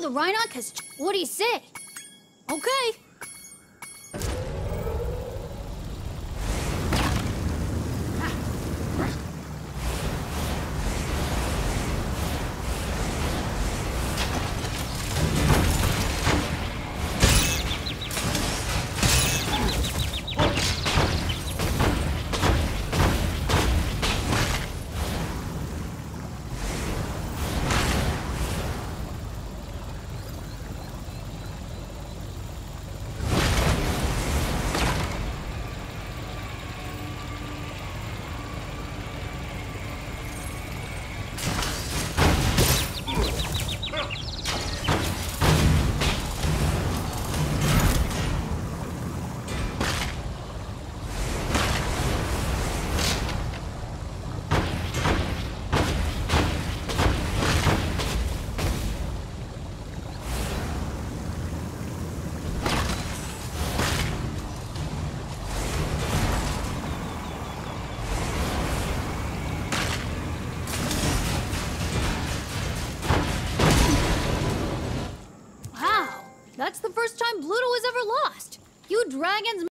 the Rhinoc has... What do you say? Okay. That's the first time Bluto has ever lost. You dragons